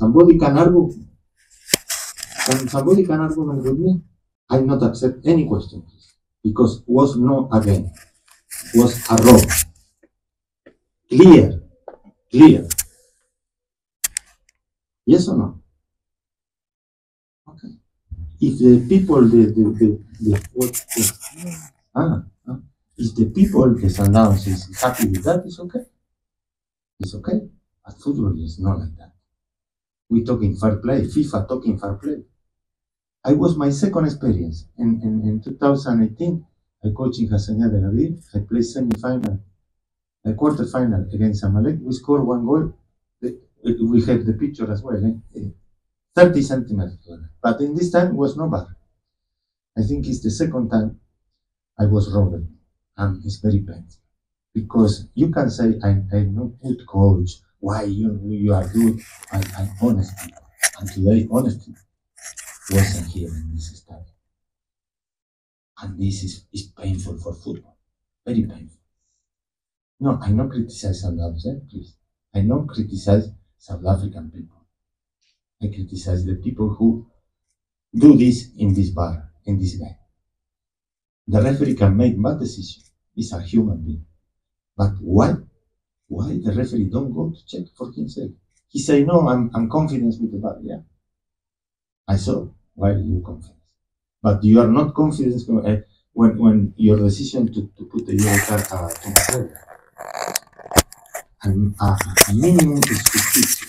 Somebody can argue. Can somebody can argument with me? I not accept any question, because was no again, was a wrong. Clear, clear. Yes or no? Okay. If the people, the the the, the, what, the ah, ah, if the people, the Sundowns is happy with that, it's okay. It's okay. But football is not like that. We talking fair play. FIFA talking fair play. I was my second experience in, in, in 2018. I coached in Hassania d'Agadir. I played semi-final, a quarter final against Amalek. We scored one goal. We have the picture as well. Eh, 30 centimeters. But in this time was no bad. I think it's the second time I was robbed. And it's very bad Because you can say I'm, I'm not good coach. Why you, you are good? I, I'm honest. And today, honesty wasn't here in this study. And this is, is painful for football. Very painful. No, I not criticize South Africa, please. I not criticize South African people. I criticize the people who do this in this VAR, in this game. The referee can make bad decision. He's a human being. But why? Why the referee don't go to check for himself? He say, no, I'm, I'm confident with the VAR. Yeah. I saw why you confident. But you are not confident when, when your decision to, to put the yellow card uh, to McGregor. And uh, minimum is 50.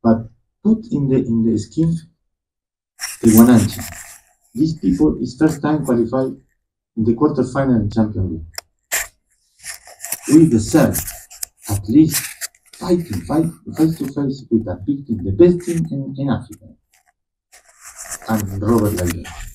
But put in the in the scheme the Wananchi. These people is first time qualified in the quarterfinal in Champions League. We deserve at least fighting, fight face to face with a team, the best team in, in Africa. And Robert that.